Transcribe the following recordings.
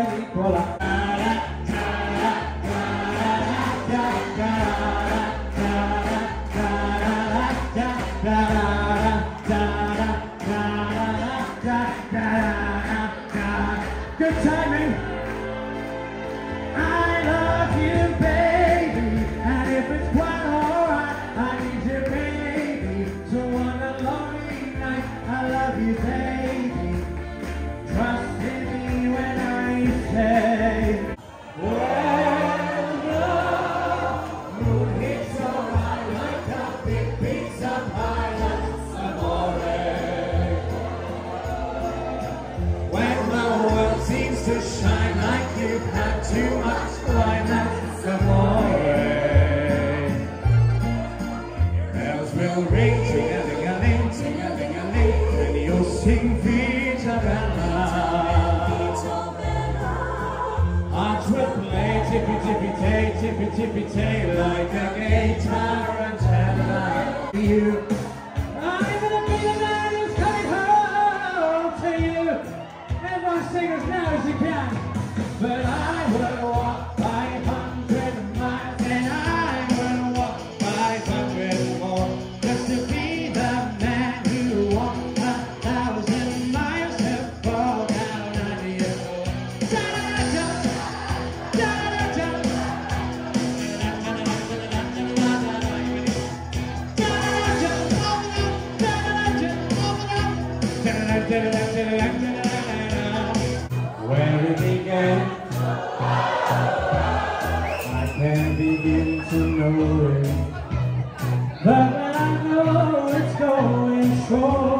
Nicola. Good timing. to shine like you've had too much blindness away. Bells will ring, ting-a-ling-a-ling, and you'll sing Vitorella. Hearts will play tippy-tippy-tay, tippy-tippy-tay, like a gay tarantella. You. can't begin to know it. But I know it's going strong.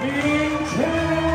meeting 10.